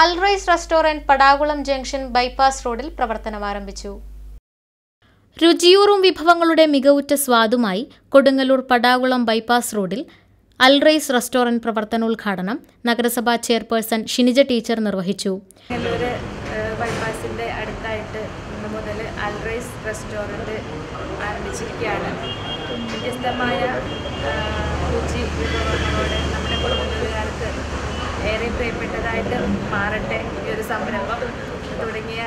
Alrise restaurant Padakulam junction bypass റോഡിൽ പ്രവർത്തനം ആരംഭിച്ചു. രുചിയൂറും വിഭവങ്ങളുടെ മികവുറ്റ സ്വാദുമായി കൊടുങ്ങല്ലൂർ പടാകുളം ബൈപ്പാസ് റോഡിൽ അൽറൈസ് റെസ്റ്റോറന്റ് പ്രവർത്തനോദ്ഘാടനം നഗരസഭാ ചെയർപേഴ്സൺ ഷിനിജ ടീച്ചർ നിർവഹിച്ചു. ബൈപ്പാസിന്റെ അടുത്തായിട്ട് ഇന്ന് മുതൽ അൽറൈസ് റെസ്റ്റോറന്റ് ആരംഭിച്ചിരിക്കുകയാണ്. വ്യത്യസ്തമായ രുചി വിഭവങ്ങളോടെ നമ്മുടെ കുടുംബക്കാർക്ക് ഏറെ പ്രിയപ്പെട്ടതായിട്ട് മാറട്ടെ ഈ ഒരു സംരംഭം. തുടങ്ങിയ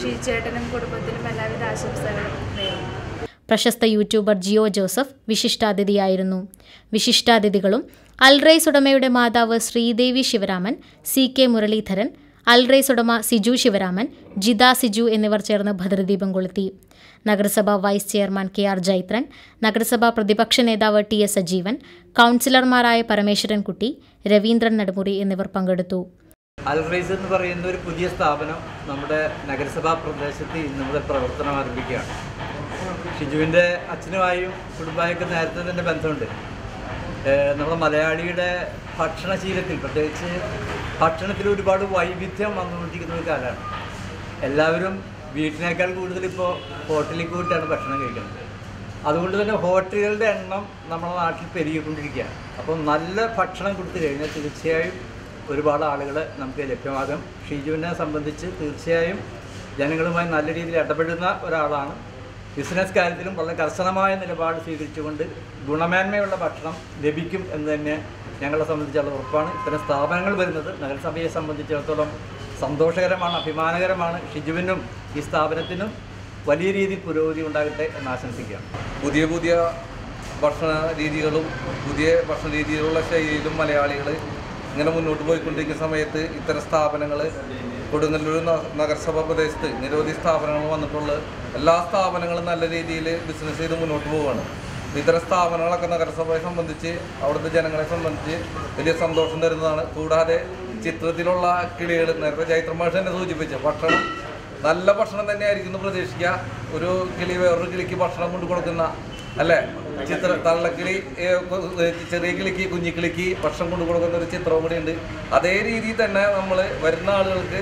ശ്രീചേട്ടനും കുടുംബത്തിനും എല്ലാവിധ ആശംസകളും നേരുന്നു. പ്രശസ്ത യൂട്യൂബർ ജിയോ ജോസഫ് വിശിഷ്ടാതിഥിയായിരുന്നു. വിശിഷ്ടാതിഥികളും അൽറൈസ് ഉടമയുടെ മാതാവ് ശ്രീദേവി ശിവരാമൻ സി കെ മുരളീധരൻ അൽറൈസ് ഉടമ സിജു ശിവരാമൻ ജിത സിജു എന്നിവർ ചേർന്ന് ഭദ്രദീപം കൊളുത്തി. നഗരസഭാ vice chairman K R Jaithran നഗരസഭാ പ്രതിപക്ഷ നേതാവ് ടി എസ് സജീവൻ കൗൺസിലർമാരായ പരമേശ്വരൻകുട്ടി രവീന്ദ്രൻ നടുമുറി എന്നിവർ പങ്കെടുത്തു. അൽറൈസ് എന്ന് പറയുന്ന ഒരു പുതിയ സ്ഥാപനം നമ്മുടെ നഗരസഭാ പ്രദേശത്ത് മുതൽ പ്രവർത്തനം ആരംഭിക്കുകയാണ്. ഷിജുവിന്റെ അച്ഛനുമായും കുടുംബമായൊക്കെ നേരത്തെ തന്നെ ബന്ധമുണ്ട്. നമ്മുടെ മലയാളിയുടെ ഭക്ഷണശീലത്തിൽ പ്രത്യേകിച്ച് ഭക്ഷണത്തിൽ ഒരുപാട് വൈവിധ്യം വന്നുകൊണ്ടിരിക്കുന്ന ഒരു കാലമാണ്. എല്ലാവരും വീട്ടിനേക്കാൾ കൂടുതൽ ഇപ്പോൾ ഹോട്ടലിൽ പോയിട്ടാണ് ഭക്ഷണം കഴിക്കുന്നത്. അതുകൊണ്ട് തന്നെ ഹോട്ടലുകളുടെ എണ്ണം നമ്മുടെ നാട്ടിൽ പെരുകിക്കൊണ്ടിരിക്കുകയാണ്. അപ്പോൾ നല്ല ഭക്ഷണം കൊടുത്തു കഴിഞ്ഞാൽ തീർച്ചയായും ഒരുപാട് ആളുകൾ നമുക്ക് ലഭ്യമാകും. ഷീജുവിനെ സംബന്ധിച്ച് തീർച്ചയായും ജനങ്ങളുമായി നല്ല രീതിയിൽ ഇടപെടുന്ന ഒരാളാണ് ബിസിനസ് കാര്യത്തിലും വളരെ കർശനമായ നിലപാട് സ്വീകരിച്ചുകൊണ്ട് ഗുണമേന്മയുള്ള ഭക്ഷണം ലഭിക്കും എന്ന് തന്നെ ഞങ്ങളെ സംബന്ധിച്ചുള്ള ഉറപ്പാണ്. ഇത്തരം സ്ഥാപനങ്ങൾ വരുന്നത് നഗരസഭയെ സംബന്ധിച്ചിടത്തോളം സന്തോഷകരമാണ് അഭിമാനകരമാണ്. ഷിജുവിനും ഈ സ്ഥാപനത്തിനും വലിയ രീതിയിൽ പുരോഗതി ഉണ്ടാകട്ടെ എന്ന് ആശംസിക്കുകയാണ് പുതിയ പുതിയ ഭക്ഷണ രീതികളും പുതിയ ഭക്ഷണ രീതിയിലുള്ള ശൈലിയിലും മലയാളികൾ ഇങ്ങനെ മുന്നോട്ട് പോയിക്കൊണ്ടിരിക്കുന്ന സമയത്ത് ഇത്തരം സ്ഥാപനങ്ങൾ കൊടുങ്ങല്ലൂർ നഗരസഭാ പ്രദേശത്ത് നിരവധി സ്ഥാപനങ്ങൾ വന്നിട്ടുള്ളത് എല്ലാ സ്ഥാപനങ്ങളും നല്ല രീതിയിൽ ബിസിനസ് ചെയ്ത് മുന്നോട്ട് പോവുകയാണ് ഇത്തരം സ്ഥാപനങ്ങളൊക്കെ നഗരസഭയെ സംബന്ധിച്ച് അവിടുത്തെ ജനങ്ങളെ സംബന്ധിച്ച് വലിയ സന്തോഷം തരുന്നതാണ്. കൂടാതെ ചിത്രത്തിലുള്ള കിളികൾ നേരത്തെ ചൈത്രമാഷ തന്നെ സൂചിപ്പിച്ച ഭക്ഷണം നല്ല ഭക്ഷണം തന്നെയായിരിക്കും പ്രതീക്ഷിക്കുക. ഒരു കിളി വേറൊരു കിളിക്ക് ഭക്ഷണം കൊണ്ട് കൊടുക്കുന്ന അല്ലേ? ചിത്ര തള്ളക്കിളി ചെറിയ കിളിക്ക് കുഞ്ഞിക്കിളിക്ക് ഭക്ഷണം കൊണ്ടു കൊടുക്കുന്ന ഒരു ചിത്രവും കൂടി ഉണ്ട്. അതേ രീതിയിൽ തന്നെ നമ്മൾ വരുന്ന ആളുകൾക്ക്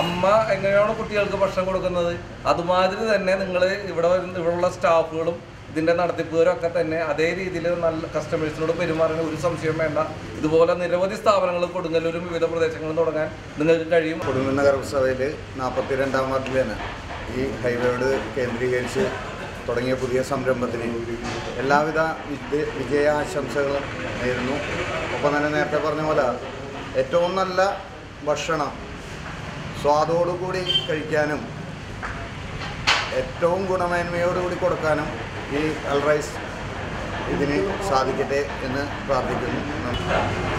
അമ്മ എങ്ങനെയാണോ കുട്ടികൾക്ക് ഭക്ഷണം കൊടുക്കുന്നത് അതുമാതിരി തന്നെ നിങ്ങൾ ഇവിടെ ഇവിടെയുള്ള സ്റ്റാഫുകളും ഇതിന്റെ നടത്തിപ്പുകാരും ഒക്കെ തന്നെ അതേ രീതിയിൽ നല്ല കസ്റ്റമേഴ്സിനോട് പെരുമാറാൻ ഒരു സംശയം വേണ്ട. ഇതുപോലെ നിരവധി സ്ഥാപനങ്ങൾ കൊടുങ്ങല്ലൂരും വിവിധ പ്രദേശങ്ങളും തുടങ്ങാൻ നിങ്ങൾക്ക് കഴിയും. കൊടുങ്ങല്ലൂർ നഗരസഭയിൽ നാൽപ്പത്തി രണ്ടാം വാർഡിൽ തന്നെ ഈ ഹൈവേയോട് കേന്ദ്രീകരിച്ച് തുടങ്ങിയ പുതിയ സംരംഭത്തിന് എല്ലാവിധ വിജയ വിജയാശംസകളും നേരുന്നു ഒപ്പം തന്നെ നേരത്തെ പറഞ്ഞ പോലെ ഏറ്റവും നല്ല ഭക്ഷണം സ്വാദോടുകൂടി കഴിക്കാനും ഏറ്റവും ഗുണമേന്മയോടുകൂടി കൊടുക്കാനും ഈ അൽറൈസ് ഇതിന് സാധിക്കട്ടെ എന്ന് പ്രാർത്ഥിക്കുന്നു.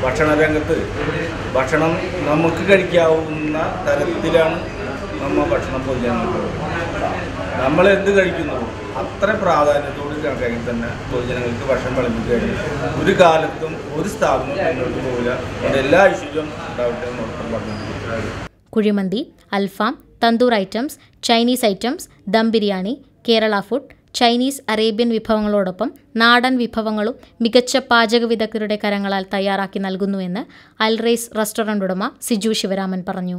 ഭക്ഷണ രംഗത്ത് ഭക്ഷണം നമുക്ക് കഴിക്കാവുന്ന തരത്തിലാണ് നമ്മൾ ഭക്ഷണം പൊതുജനങ്ങൾക്ക് നമ്മൾ എന്ത് കഴിക്കുന്നു? അത്ര പ്രാധാന്യത്തോട് കണക്കാക്കി തന്നെ പൊതുജനങ്ങൾക്ക് ഭക്ഷണം വിളമ്പിക്കുകയാണ് ഒരു കാലത്തും ഒരു സ്ഥാപനം മുന്നോട്ട് പോകില്ല എല്ലാ ഐശ്വര്യവും ഉണ്ടാവട്ടെ എന്ന് പറഞ്ഞു kuzhimanthi alfaham tandoor items Chinese items dum biryani Kerala food Chinese Arabian വിഭവങ്ങളോടൊപ്പം നാടൻ വിഭവങ്ങളും മികച്ച പാചക വിദഗ്ധരുടെ കരങ്ങളാൽ തയ്യാറാക്കി നൽകുന്നുവെന്ന് അൽറൈസ് റെസ്റ്റോറന്റ് ഉടമ സിജു ശിവരാമൻ പറഞ്ഞു.